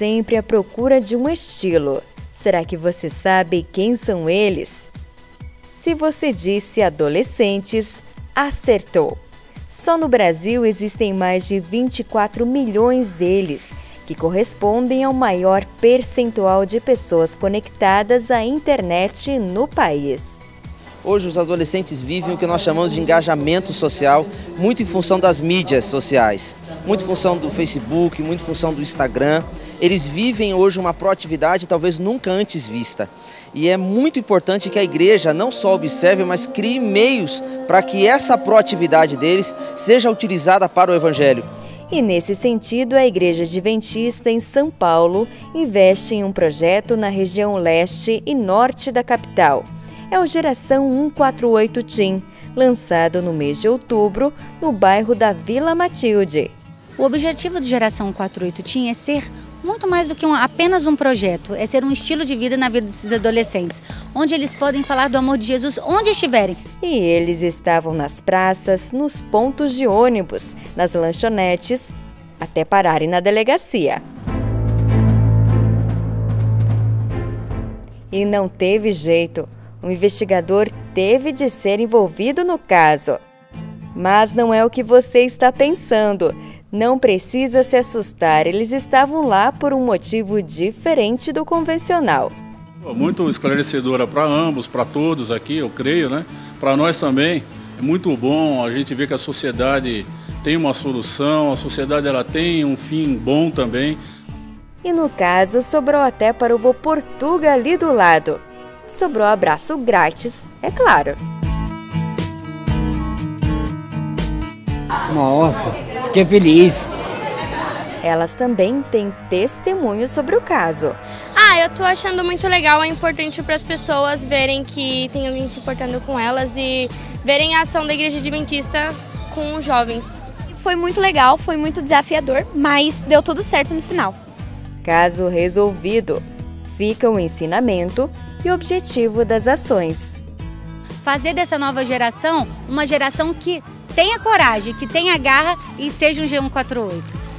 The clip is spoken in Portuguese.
sempre à procura de um estilo. Será que você sabe quem são eles? Se você disse adolescentes, acertou. Só no Brasil existem mais de 24 milhões deles, que correspondem ao maior percentual de pessoas conectadas à internet no país. Hoje os adolescentes vivem o que nós chamamos de engajamento social, muito em função das mídias sociais, muito em função do Facebook, muito em função do Instagram. Eles vivem hoje uma proatividade talvez nunca antes vista. E é muito importante que a igreja não só observe, mas crie meios para que essa proatividade deles seja utilizada para o evangelho. E nesse sentido, a Igreja Adventista em São Paulo investe em um projeto na região leste e norte da capital é o Geração 148 Team, lançado no mês de outubro no bairro da Vila Matilde. O objetivo do Geração 148 Team é ser muito mais do que um, apenas um projeto, é ser um estilo de vida na vida desses adolescentes, onde eles podem falar do amor de Jesus onde estiverem. E eles estavam nas praças, nos pontos de ônibus, nas lanchonetes, até pararem na delegacia. E não teve jeito o investigador teve de ser envolvido no caso. Mas não é o que você está pensando. Não precisa se assustar, eles estavam lá por um motivo diferente do convencional. Muito esclarecedora para ambos, para todos aqui, eu creio, né? Para nós também é muito bom a gente ver que a sociedade tem uma solução, a sociedade ela tem um fim bom também. E no caso, sobrou até para o Vô Portuga ali do lado sobrou abraço grátis, é claro. Nossa, que feliz! Elas também têm testemunhos sobre o caso. Ah, eu tô achando muito legal, é importante para as pessoas verem que tem alguém se importando com elas e verem a ação da Igreja Adventista com os jovens. Foi muito legal, foi muito desafiador, mas deu tudo certo no final. Caso resolvido, fica o ensinamento e objetivo das ações. Fazer dessa nova geração uma geração que tenha coragem, que tenha garra e seja um G148.